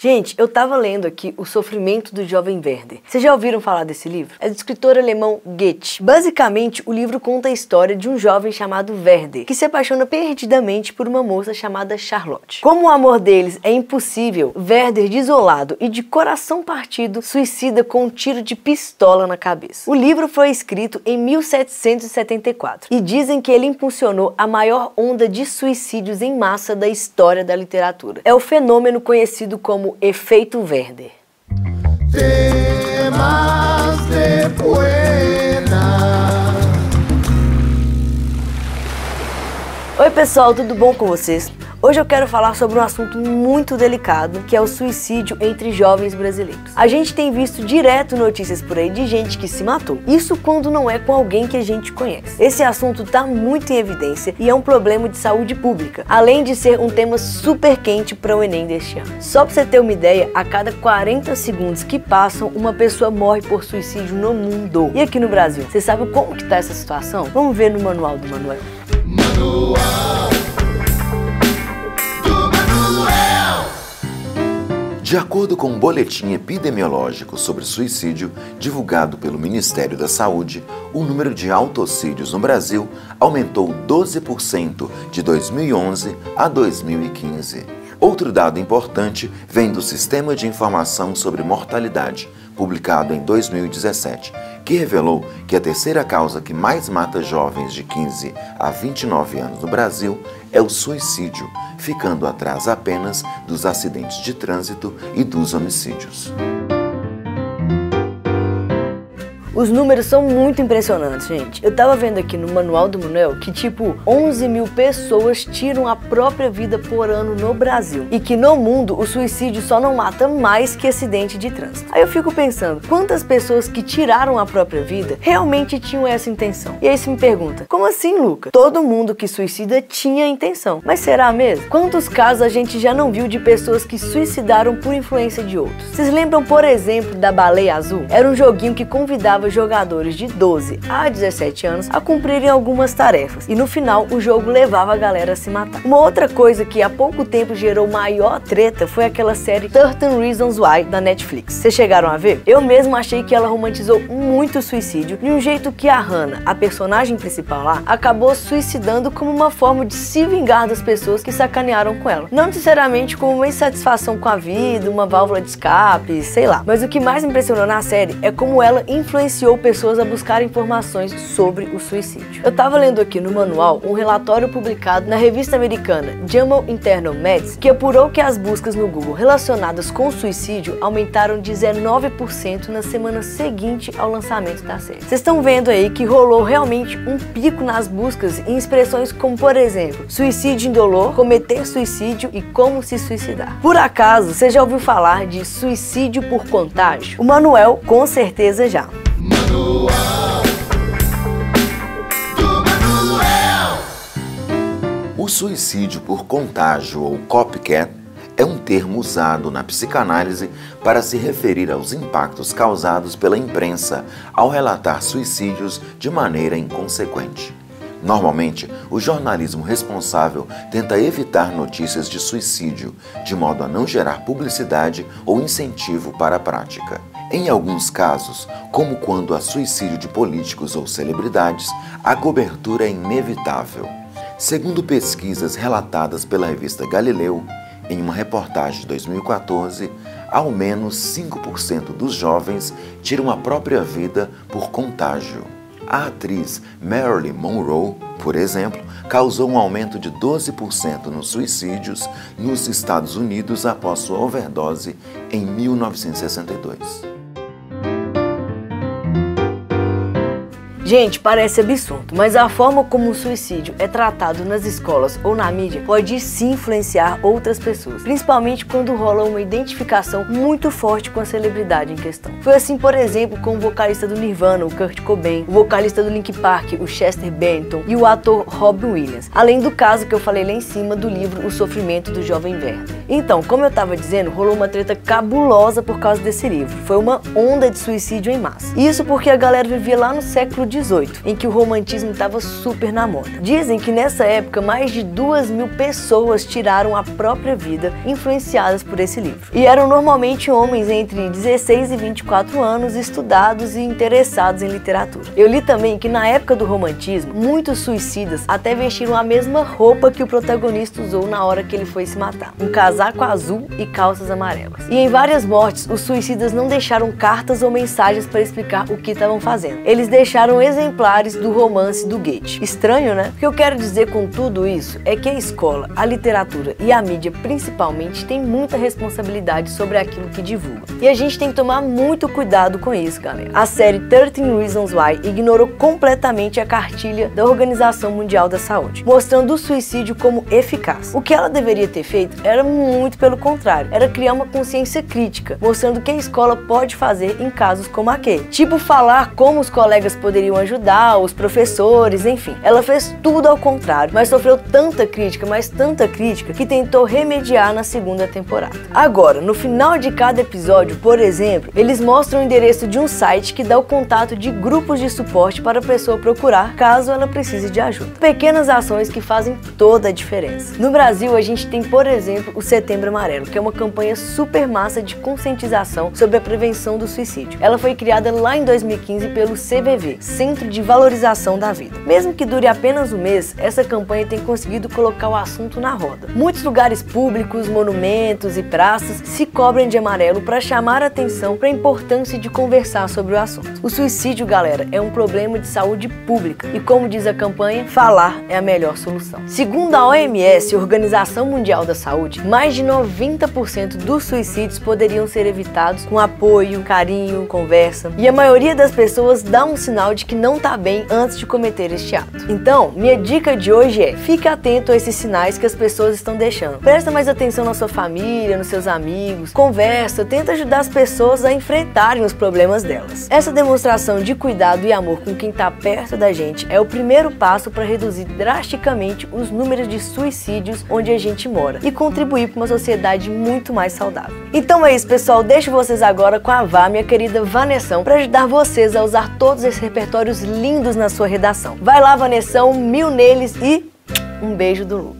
Gente, eu tava lendo aqui O Sofrimento do Jovem Werder. Vocês já ouviram falar desse livro? É do escritor alemão Goethe. Basicamente, o livro conta a história de um jovem chamado Werder, que se apaixona perdidamente por uma moça chamada Charlotte. Como o amor deles é impossível, Werder, desolado e de coração partido, suicida com um tiro de pistola na cabeça. O livro foi escrito em 1774 e dizem que ele impulsionou a maior onda de suicídios em massa da história da literatura. É o fenômeno conhecido como como efeito Werder. Temas de Oi pessoal, tudo bom com vocês? Hoje eu quero falar sobre um assunto muito delicado, que é o suicídio entre jovens brasileiros. A gente tem visto direto notícias por aí de gente que se matou. Isso quando não é com alguém que a gente conhece. Esse assunto está muito em evidência e é um problema de saúde pública, além de ser um tema super quente para o Enem deste ano. Só para você ter uma ideia, a cada 40 segundos que passam, uma pessoa morre por suicídio no mundo. E aqui no Brasil, você sabe como que tá essa situação? Vamos ver no manual do Manuel. Manual. De acordo com um boletim epidemiológico sobre suicídio divulgado pelo Ministério da Saúde, o número de autocídios no Brasil aumentou 12% de 2011 a 2015. Outro dado importante vem do Sistema de Informação sobre Mortalidade, publicado em 2017, que revelou que a terceira causa que mais mata jovens de 15 a 29 anos no Brasil é o suicídio, ficando atrás apenas dos acidentes de trânsito e dos homicídios. Os números são muito impressionantes, gente. Eu tava vendo aqui no manual do Manuel que, tipo, 11 mil pessoas tiram a própria vida por ano no Brasil. E que no mundo o suicídio só não mata mais que acidente de trânsito. Aí eu fico pensando, quantas pessoas que tiraram a própria vida realmente tinham essa intenção? E aí se me pergunta, como assim, Luca? Todo mundo que suicida tinha intenção. Mas será mesmo? Quantos casos a gente já não viu de pessoas que suicidaram por influência de outros? Vocês lembram, por exemplo, da baleia azul? Era um joguinho que convidava jogadores de 12 a 17 anos a cumprirem algumas tarefas e no final o jogo levava a galera a se matar. Uma outra coisa que há pouco tempo gerou maior treta foi aquela série 13 Reasons Why da Netflix. Vocês chegaram a ver? Eu mesmo achei que ela romantizou muito o suicídio de um jeito que a Hannah, a personagem principal lá, acabou suicidando como uma forma de se vingar das pessoas que sacanearam com ela. Não necessariamente como uma insatisfação com a vida, uma válvula de escape, sei lá. Mas o que mais impressionou na série é como ela influenciou influenciou pessoas a buscar informações sobre o suicídio. Eu estava lendo aqui no manual um relatório publicado na revista americana JAMA Internal Medicine que apurou que as buscas no Google relacionadas com o suicídio aumentaram 19% na semana seguinte ao lançamento da série. Vocês estão vendo aí que rolou realmente um pico nas buscas em expressões como, por exemplo, suicídio indolor, cometer suicídio e como se suicidar. Por acaso, você já ouviu falar de suicídio por contágio? O Manuel com certeza já. O suicídio por contágio ou copycat é um termo usado na psicanálise para se referir aos impactos causados pela imprensa ao relatar suicídios de maneira inconsequente. Normalmente, o jornalismo responsável tenta evitar notícias de suicídio, de modo a não gerar publicidade ou incentivo para a prática. Em alguns casos, como quando há suicídio de políticos ou celebridades, a cobertura é inevitável. Segundo pesquisas relatadas pela revista Galileu, em uma reportagem de 2014, ao menos 5% dos jovens tiram a própria vida por contágio. A atriz Marilyn Monroe, por exemplo, causou um aumento de 12% nos suicídios nos Estados Unidos após sua overdose em 1962. Gente, parece absurdo, mas a forma como o suicídio é tratado nas escolas ou na mídia pode sim influenciar outras pessoas, principalmente quando rola uma identificação muito forte com a celebridade em questão. Foi assim, por exemplo, com o vocalista do Nirvana, o Kurt Cobain, o vocalista do Linkin Park, o Chester Bennington e o ator Robin Williams, além do caso que eu falei lá em cima do livro O Sofrimento do Jovem Werther. Então, como eu tava dizendo, rolou uma treta cabulosa por causa desse livro. Foi uma onda de suicídio em massa. Isso porque a galera vivia lá no século XVIII, em que o romantismo estava super na moda. Dizem que nessa época mais de duas mil pessoas tiraram a própria vida influenciadas por esse livro. E eram normalmente homens entre 16 e 24 anos, estudados e interessados em literatura. Eu li também que na época do romantismo, muitos suicidas até vestiram a mesma roupa que o protagonista usou na hora que ele foi se matar: um casaco azul e calças amarelas. E em várias mortes, os suicidas não deixaram cartas ou mensagens para explicar o que estavam fazendo. Eles deixaram exemplares do romance do Goethe. Estranho, né? O que eu quero dizer com tudo isso é que a escola, a literatura e a mídia principalmente têm muita responsabilidade sobre aquilo que divulga. E a gente tem que tomar muito cuidado com isso, galera. A série 13 Reasons Why ignorou completamente a cartilha da Organização Mundial da Saúde, mostrando o suicídio como eficaz. O que ela deveria ter feito era muito pelo contrário, era criar uma consciência crítica, mostrando o que a escola pode fazer em casos como aquele. Tipo falar como os colegas poderiam ajudar, os professores, enfim. Ela fez tudo ao contrário, mas sofreu tanta crítica, mas tanta crítica, que tentou remediar na segunda temporada. Agora, no final de cada episódio, por exemplo, eles mostram o endereço de um site que dá o contato de grupos de suporte para a pessoa procurar caso ela precise de ajuda. Pequenas ações que fazem toda a diferença. No Brasil, a gente tem, por exemplo, o Setembro Amarelo, que é uma campanha super massa de conscientização sobre a prevenção do suicídio. Ela foi criada lá em 2015 pelo CVV, Centro de Valorização da Vida. Mesmo que dure apenas um mês, essa campanha tem conseguido colocar o assunto na roda. Muitos lugares públicos, monumentos e praças se cobrem de amarelo para chamar a atenção para a importância de conversar sobre o assunto. O suicídio, galera, é um problema de saúde pública e, como diz a campanha, falar é a melhor solução. Segundo a OMS, Organização Mundial da Saúde, mais de 90% dos suicídios poderiam ser evitados com apoio, carinho, conversa. E a maioria das pessoas dá um sinal de que não tá bem antes de cometer este ato. Então, minha dica de hoje é: fique atento a esses sinais que as pessoas estão deixando. Presta mais atenção na sua família, nos seus amigos, conversa, tenta ajudar as pessoas a enfrentarem os problemas delas. Essa demonstração de cuidado e amor com quem está perto da gente é o primeiro passo para reduzir drasticamente os números de suicídios onde a gente mora e contribuir para uma sociedade muito mais saudável. Então é isso, pessoal. Deixo vocês agora com a Vá, minha querida Vanessão, para ajudar vocês a usar todos esses repertórios lindos na sua redação. Vai lá, Vanessão, mil neles e um beijo do Lu.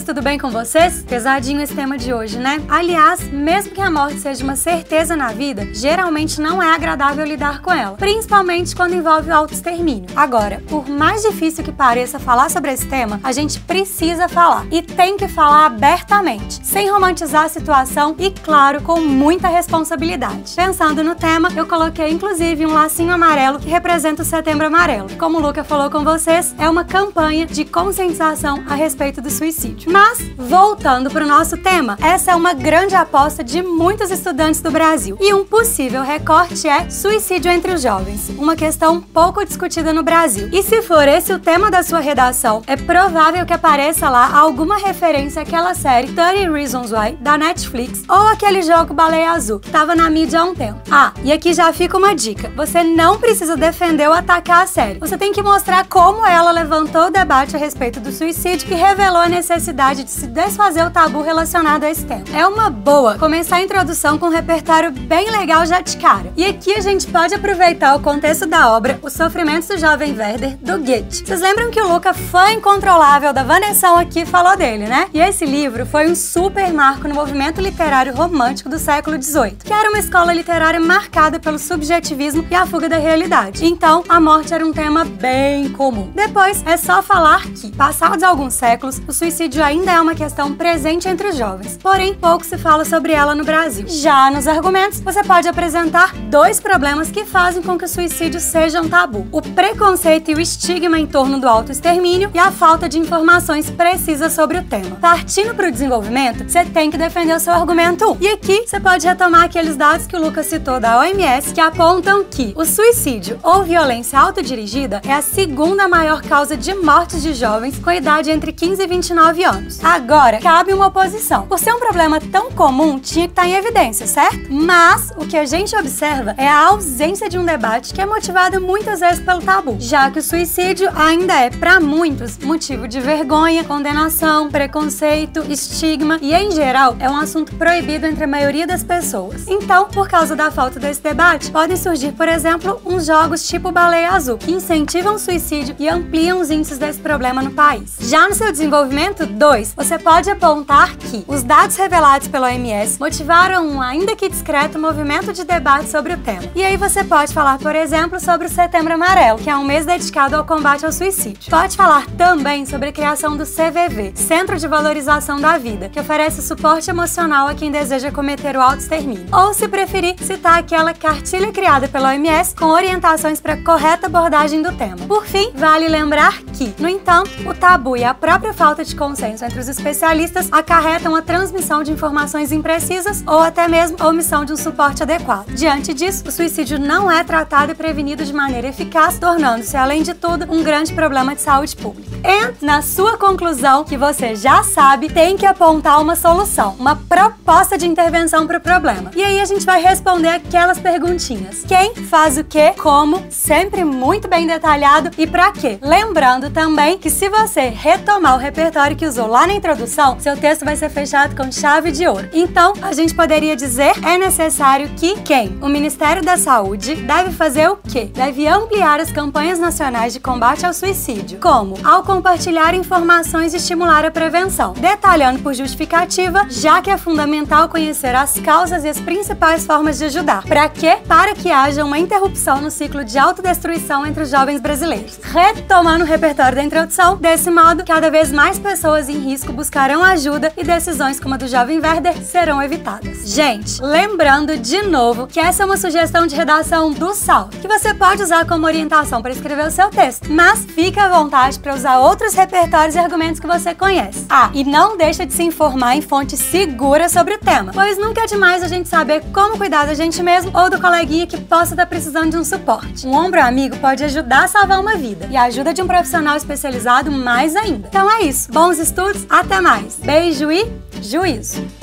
Tudo bem com vocês? Pesadinho esse tema de hoje, né? Aliás, mesmo que a morte seja uma certeza na vida, geralmente não é agradável lidar com ela, principalmente quando envolve o autoextermínio. Agora, por mais difícil que pareça falar sobre esse tema, a gente precisa falar e tem que falar abertamente, sem romantizar a situação e, claro, com muita responsabilidade. Pensando no tema, eu coloquei inclusive um lacinho amarelo que representa o Setembro Amarelo. Como o Luca falou com vocês, é uma campanha de conscientização a respeito do suicídio. Mas, voltando para o nosso tema, essa é uma grande aposta de muitos estudantes do Brasil. E um possível recorte é suicídio entre os jovens, uma questão pouco discutida no Brasil. E se for esse o tema da sua redação, é provável que apareça lá alguma referência àquela série 30 Reasons Why da Netflix ou aquele jogo Baleia Azul que estava na mídia há um tempo. Ah, e aqui já fica uma dica: você não precisa defender ou atacar a série. Você tem que mostrar como ela levantou o debate a respeito do suicídio e revelou a necessidade de se desfazer o tabu relacionado a esse tema. É uma boa começar a introdução com um repertório bem legal já de cara. E aqui a gente pode aproveitar o contexto da obra Os Sofrimentos do Jovem Werder, do Goethe. Vocês lembram que o Luca, fã incontrolável da Vanessa aqui, falou dele, né? E esse livro foi um super marco no movimento literário romântico do século XVIII, que era uma escola literária marcada pelo subjetivismo e a fuga da realidade. Então, a morte era um tema bem comum. Depois, é só falar que, passados alguns séculos, o suicídio ainda é uma questão presente entre os jovens, porém pouco se fala sobre ela no Brasil. Já nos argumentos, você pode apresentar dois problemas que fazem com que o suicídio seja um tabu: o preconceito e o estigma em torno do autoextermínio e a falta de informações precisas sobre o tema. Partindo para o desenvolvimento, você tem que defender o seu argumento 1. E aqui você pode retomar aqueles dados que o Lucas citou da OMS que apontam que o suicídio ou violência autodirigida é a segunda maior causa de mortes de jovens com idade entre 15 15 e 29 anos. Anos. Agora, cabe uma oposição. Por ser um problema tão comum, tinha que estar em evidência, certo? Mas o que a gente observa é a ausência de um debate que é motivado muitas vezes pelo tabu, já que o suicídio ainda é, para muitos, motivo de vergonha, condenação, preconceito, estigma e, em geral, é um assunto proibido entre a maioria das pessoas. Então, por causa da falta desse debate, podem surgir, por exemplo, uns jogos tipo Baleia Azul, que incentivam o suicídio e ampliam os índices desse problema no país. Já no seu desenvolvimento 2, você pode apontar que os dados revelados pela OMS motivaram um ainda que discreto movimento de debate sobre o tema. E aí você pode falar, por exemplo, sobre o Setembro Amarelo, que é um mês dedicado ao combate ao suicídio. Pode falar também sobre a criação do CVV, Centro de Valorização da Vida, que oferece suporte emocional a quem deseja cometer o autoextermínio. Ou, se preferir, citar aquela cartilha criada pela OMS com orientações para correta abordagem do tema. Por fim, vale lembrar que, no entanto, o tabu e a própria falta de consenso entre os especialistas acarretam a transmissão de informações imprecisas ou até mesmo a omissão de um suporte adequado. Diante disso, o suicídio não é tratado e prevenido de maneira eficaz, tornando-se, além de tudo, um grande problema de saúde pública. E, na sua conclusão, que você já sabe, tem que apontar uma solução, uma proposta de intervenção para o problema. E aí a gente vai responder aquelas perguntinhas. Quem faz o que, como, sempre muito bem detalhado e para quê. Lembrando também que se você retomar o repertório que usou lá na introdução, seu texto vai ser fechado com chave de ouro. Então, a gente poderia dizer é necessário que quem? O Ministério da Saúde deve fazer o quê? Deve ampliar as campanhas nacionais de combate ao suicídio. Como? Ao compartilhar informações e estimular a prevenção. Detalhando por justificativa, já que é fundamental conhecer as causas e as principais formas de ajudar. Para quê? Para que haja uma interrupção no ciclo de autodestruição entre os jovens brasileiros. Retomando o repertório da introdução, desse modo, cada vez mais pessoas em risco buscarão ajuda e decisões como a do jovem Werder serão evitadas. Gente, lembrando de novo que essa é uma sugestão de redação do Sal, que você pode usar como orientação para escrever o seu texto, mas fique à vontade para usar outros repertórios e argumentos que você conhece. Ah, e não deixa de se informar em fontes seguras sobre o tema, pois nunca é demais a gente saber como cuidar da gente mesmo ou do coleguinha que possa estar precisando de um suporte. Um ombro amigo pode ajudar a salvar uma vida e a ajuda de um profissional especializado mais ainda. Então é isso. Bons estudos, até mais. Beijo e juízo.